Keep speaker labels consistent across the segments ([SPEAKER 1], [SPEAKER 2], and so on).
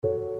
[SPEAKER 1] Thank you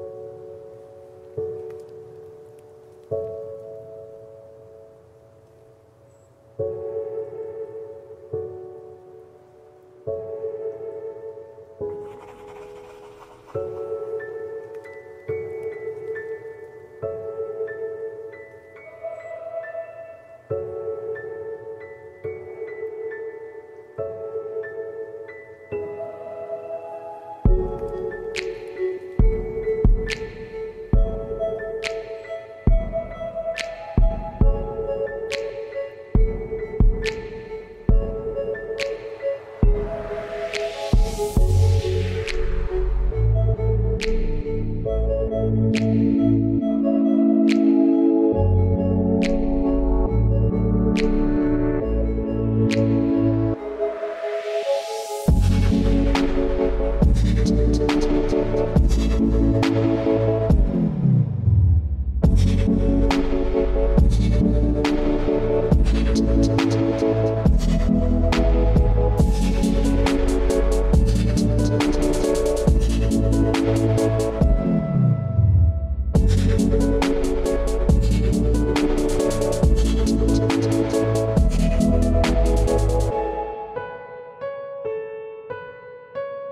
[SPEAKER 1] Música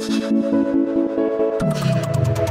[SPEAKER 1] Thank you.